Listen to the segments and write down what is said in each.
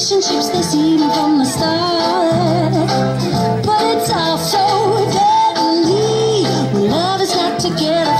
relationships, they seem from the start. But it's all so deadly. When love is not together.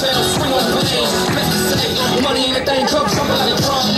Swing on the blade, meant to say, money in the thing, drop somebody drunk.